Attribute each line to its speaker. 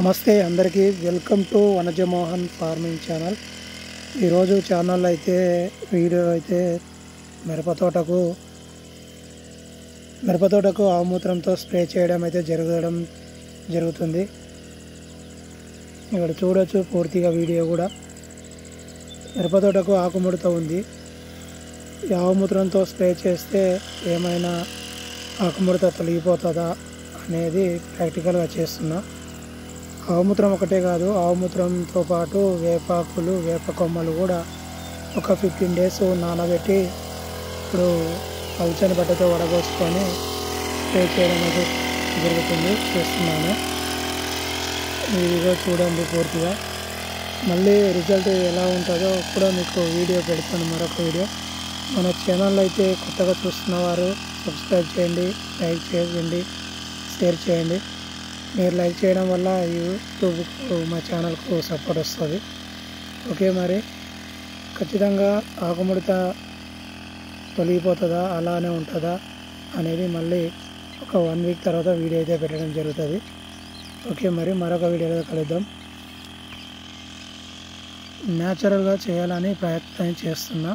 Speaker 1: నమస్తే అందరికీ welcome to Vanajamohan farming channel. ఈరోజు ఛానల్ అయితే వీడియో అయితే మిరపతోటకు మిరపతోటకు ఆమూత్రంతో ఆవుమూత్రంతో స్ప్రే చేయడం అయితే జరగడం జరుగుతుంది. ఇక్కడ చూడొచ్చు పూర్తిగా వీడియో కూడా. మిరపతోటకు ఆకుముడత ఉంది. ఈ ఆవుమూత్రంతో స్ప్రే చేస్తే ఏమైనా ఆకుముడత తొలగిపోతుందా అనేది ప్రాక్టికల్గా చేస్తున్నా. ఆవుమూత్రం ఒకటే కాదు ఆవుమూత్రంతో పాటు వేపాకులు వేప కొమ్మలు కూడా ఒక ఫిఫ్టీన్ డేస్ నానబెట్టి ఇప్పుడు పలుచని బట్టతో వడగోసుకొని స్ప్రే చేయడం అనేది జరుగుతుంది చేస్తున్నాను. ఇదిగో వీడియో చూడండి పూర్తిగా. మళ్ళీ రిజల్ట్ ఎలా ఉంటుందో కూడా మీకు వీడియో పెడతాను మరొక వీడియో. మన ఛానల్ అయితే కొత్తగా చూస్తున్న వారు సబ్స్క్రైబ్ చేయండి లైక్ చేయండి షేర్ చేయండి. మీరు లైక్ చేయడం వల్ల యూట్యూబ్కు మా ఛానల్కు సపోర్ట్ వస్తుంది. ఓకే మరి? ఖచ్చితంగా ఆకుముడత తొలగిపోతుందా? అలానే ఉంటుందా? అనేది మళ్ళీ ఒక వన్ వీక్ తర్వాత వీడియో అయితే పెట్టడం జరుగుతుంది. ఓకే మరి? మరొక వీడియోలో కలుద్దాం. న్యాచురల్గా చేయాలని ప్రయత్నం చేస్తున్నా.